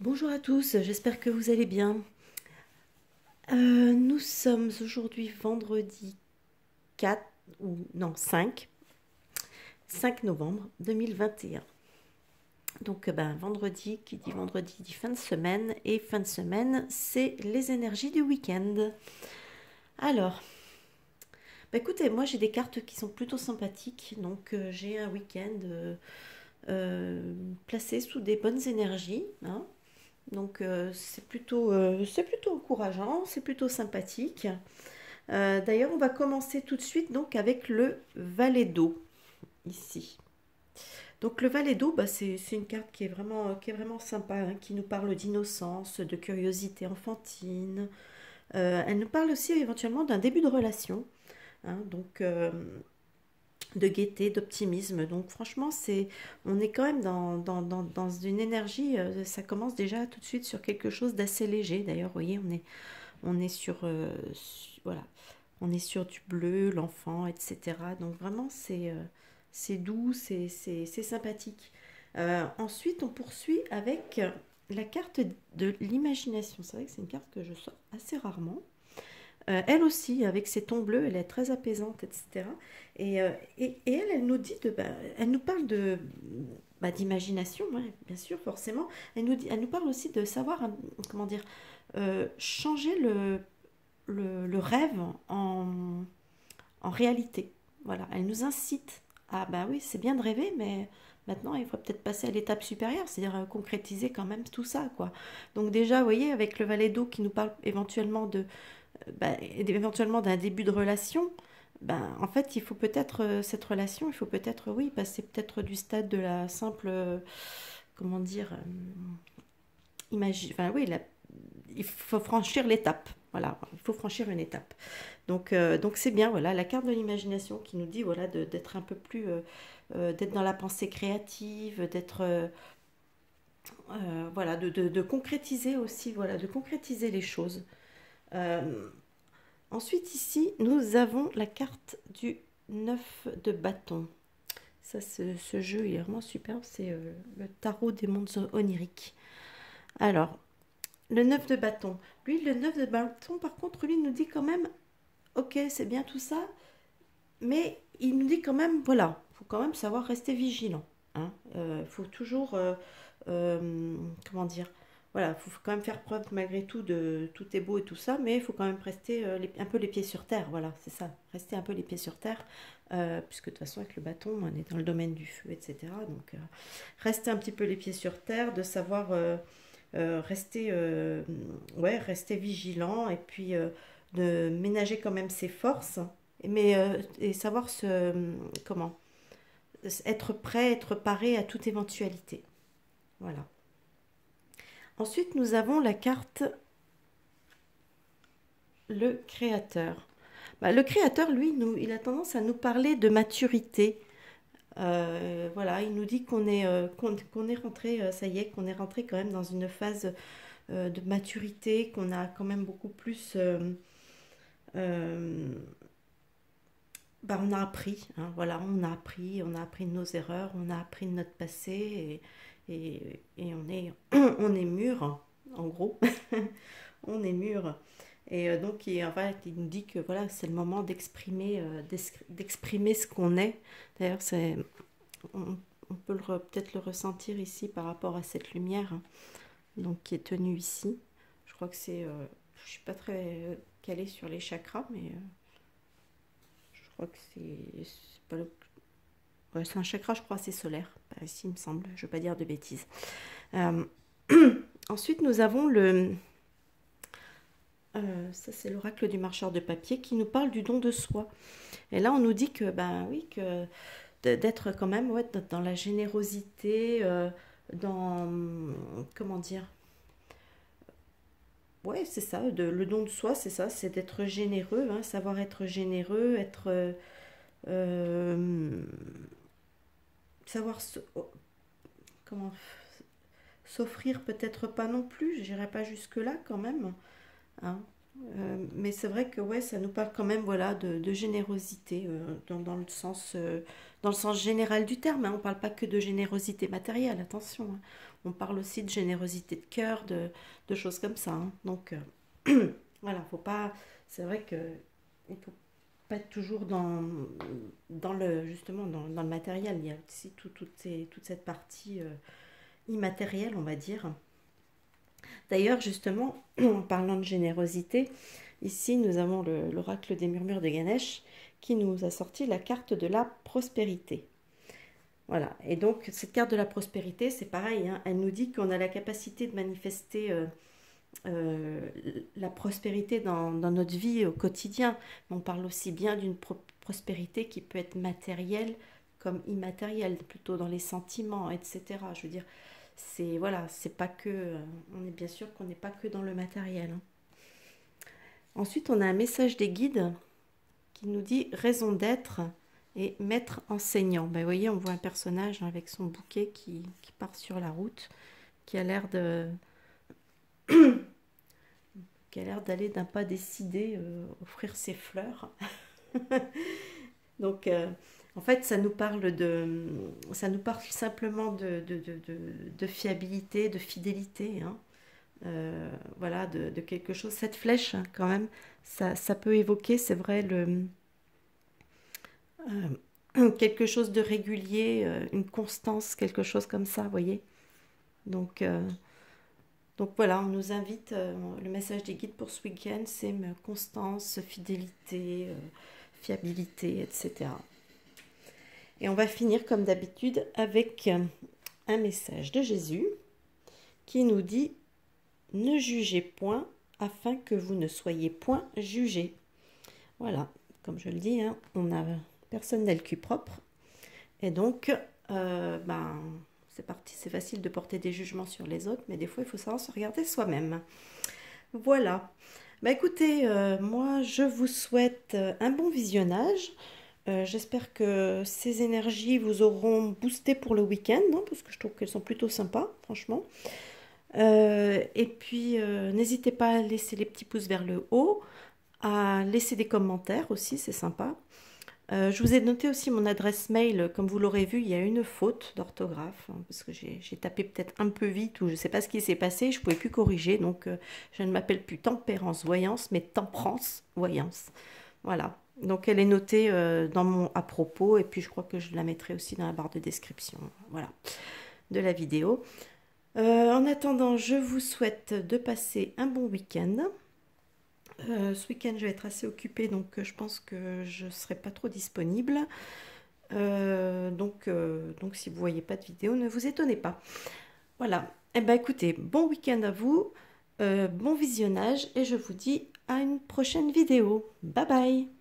Bonjour à tous, j'espère que vous allez bien. Euh, nous sommes aujourd'hui vendredi 4 ou non 5 5 novembre 2021. Donc ben, vendredi, qui dit vendredi dit fin de semaine et fin de semaine c'est les énergies du week-end. Alors, ben, écoutez, moi j'ai des cartes qui sont plutôt sympathiques, donc euh, j'ai un week-end euh, placé sous des bonnes énergies. Hein. Donc euh, c'est plutôt, euh, plutôt encourageant, c'est plutôt sympathique. Euh, d'ailleurs, on va commencer tout de suite donc avec le valet d'eau ici. Donc le valet d'eau, bah, c'est une carte qui est vraiment, qui est vraiment sympa, hein, qui nous parle d'innocence, de curiosité enfantine. elle nous parle aussi éventuellement d'un début de relation. Hein. donc de gaieté, d'optimisme. Donc franchement, c'est, on est quand même dans, dans, une énergie, euh, ça commence déjà tout de suite sur quelque chose d'assez léger. D'ailleurs, vous voyez, on est, on est sur, euh, voilà, on est sur du bleu, l'enfant, etc. Donc vraiment, c'est, euh, c'est doux, c'est, sympathique. ensuite, on poursuit avec la carte de l'imagination. C'est vrai que c'est une carte que je sors assez rarement. Euh, elle aussi, avec ses tons bleus, elle est très apaisante, etc. Euh, et, et, elle, elle nous dit, de, bah, elle nous parle de bah, d'imagination, bien sûr, forcément. Elle nous, dit, elle nous parle aussi de savoir, euh, comment dire, changer le, le, rêve en, en réalité. Voilà, elle nous incite à, bah oui, c'est bien de rêver, mais Maintenant, il faut peut-être passer à l'étape supérieure, c'est-à-dire concrétiser quand même tout ça, quoi. Donc déjà, vous voyez, avec le valet d'eau qui nous parle éventuellement de, bah, éventuellement d'un début de relation, ben, en fait, il faut peut-être, euh, cette relation, il faut peut-être, oui, passer peut-être du stade de la simple, comment dire, euh, imagine, enfin oui, il faut franchir l'étape. Voilà, il faut franchir une étape. Donc, euh, donc c'est bien, voilà, la carte de l'imagination qui nous dit, voilà, d'être un peu plus, d'être dans la pensée créative, d'être, voilà, de, de, de, concrétiser aussi, voilà, de concrétiser les choses. Euh, ensuite, ici, nous avons la carte du 9 de bâton. Ça, ce, jeu, il est vraiment superbe. C'est euh, le tarot des mondes oniriques. Alors, le 9 de bâton. Lui, le 9 de bâton, par contre, lui, nous dit quand même, ok, c'est bien tout ça, mais il nous dit quand même, voilà, il faut quand même savoir rester vigilant. Il hein. euh, faut toujours, comment dire, voilà, il faut quand même faire preuve malgré tout de tout est beau et tout ça, mais il faut quand même rester euh, un peu les pieds sur terre. Voilà, c'est ça, rester un peu les pieds sur terre, euh, puisque de toute façon, avec le bâton, on est dans le domaine du feu, etc. Donc, euh, rester un petit peu les pieds sur terre, de savoir rester, ouais, rester vigilant et puis de ménager quand même ses forces, mais et savoir se, comment, être prêt, être paré à toute éventualité. Voilà. Ensuite, nous avons la carte le créateur. Bah, le créateur, lui, nous, il a tendance à nous parler de maturité. Euh, voilà, il nous dit qu'on est, euh, est rentré, euh, ça y est, qu'on est rentré quand même dans une phase de maturité, qu'on a quand même beaucoup plus. Bah, on a appris, hein, voilà, on a appris, on a appris de nos erreurs, on a appris de notre passé et, on, est, on est mûr, en gros. on est mûr. Et euh, donc, il, il nous dit que voilà, c'est le moment d'exprimer, euh, d'exprimer ce qu'on est. D'ailleurs, c'est, on, peut peut-être le ressentir ici par rapport à cette lumière hein, donc, qui est tenue ici. Je crois que c'est. Euh, je suis pas très calée sur les chakras, mais je crois que c'est pas le c'est un chakra, je crois, c'est solaire. Ici, il me semble. Je ne veux pas dire de bêtises. Euh, ensuite, nous avons le... Euh, ça, c'est l'oracle du marcheur de papier qui nous parle du don de soi. Et là, on nous dit que, ben oui, que d'être quand même ouais, dans la générosité, euh, dans... Comment dire Ouais, c'est ça, de, le don de soi, c'est ça, c'est d'être généreux, hein, savoir être généreux, être savoir oh, comment s'offrir peut-être pas non plus, j'irai pas jusque là quand même. Hein. Euh, mais c'est vrai que ouais, ça nous parle quand même voilà, de, générosité euh, dans, le sens, euh, dans le sens général du terme. Hein. On ne parle pas que de générosité matérielle, attention. Hein. On parle aussi de générosité de cœur, de, choses comme ça. Hein. Donc voilà, faut pas. C'est vrai que il faut pas toujours dans, dans le justement dans, le matériel. Il y a aussi tout, toute cette partie immatérielle, on va dire. D'ailleurs, justement, en parlant de générosité, ici nous avons l'oracle des murmures de Ganesh qui nous a sorti la carte de la prospérité. Voilà, et donc cette carte de la prospérité, c'est pareil, hein. elle nous dit qu'on a la capacité de manifester euh, euh, la prospérité dans, notre vie au quotidien. On parle aussi bien d'une prospérité qui peut être matérielle comme immatérielle, plutôt dans les sentiments, etc. Je veux dire, c'est voilà, c'est pas que, euh, on est bien sûr qu'on n'est pas que dans le matériel. Hein. Ensuite, on a un message des guides qui nous dit raison d'être et maître enseignant. Ben, vous voyez, on voit un personnage avec son bouquet qui, part sur la route, qui a l'air de qui a l'air d'aller d'un pas décidé euh, offrir ses fleurs. Donc euh, en fait, ça nous parle de, ça nous parle simplement de, de, fiabilité, de fidélité, hein. euh, voilà, de, quelque chose. Cette flèche, hein, quand même, ça, ça peut évoquer, c'est vrai, le, quelque chose de régulier, une constance, quelque chose comme ça, voyez. Donc, donc voilà, on nous invite, le message des guides pour ce week-end, c'est constance, fidélité, fiabilité, etc. Et on va finir comme d'habitude avec un message de Jésus qui nous dit Ne jugez point afin que vous ne soyez point jugés. Voilà, comme je le dis, hein, on a personne n'a propre. Et donc, euh, ben, c'est parti, c'est facile de porter des jugements sur les autres, mais des fois, il faut savoir se regarder soi-même. Voilà. Bah écoutez, euh, moi, je vous souhaite un bon visionnage. Euh, j'espère que ces énergies vous auront boosté pour le week-end, hein, parce que je trouve qu'elles sont plutôt sympas, franchement. Euh, et puis, euh, n'hésitez pas à laisser les petits pouces vers le haut, à laisser des commentaires aussi, c'est sympa. Je vous ai noté aussi mon adresse mail, comme vous l'aurez vu, il y a une faute d'orthographe, hein, parce que j'ai tapé peut-être un peu vite ou je ne sais pas ce qui s'est passé, je ne pouvais plus corriger, donc je ne m'appelle plus Tempérance Voyance, mais Temperance Voyance. Voilà, donc elle est notée euh, dans mon à propos et puis je crois que je la mettrai aussi dans la barre de description voilà, de la vidéo. Euh, en attendant, je vous souhaite de passer un bon week-end. Euh, ce week-end, je vais être assez occupée, donc je pense que je ne serai pas trop disponible. donc, donc si vous ne voyez pas de vidéo, ne vous étonnez pas. Voilà. Eh bien écoutez, bon week-end à vous, bon visionnage et je vous dis à une prochaine vidéo. Bye bye